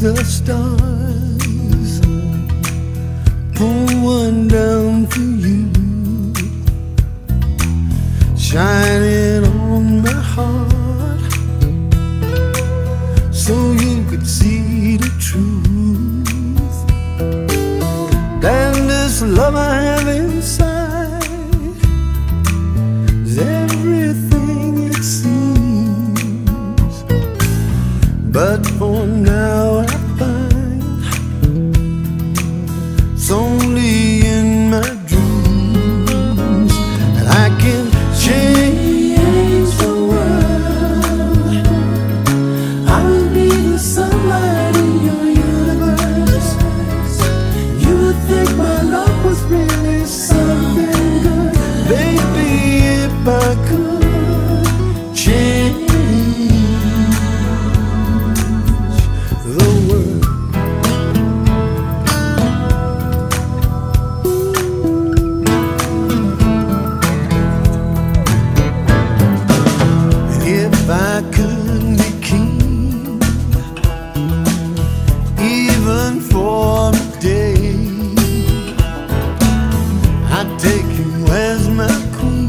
the stars, pull one down for you, shining on my heart, so you could see the truth. Then this love I have inside is everything it seems, but for sei que não és.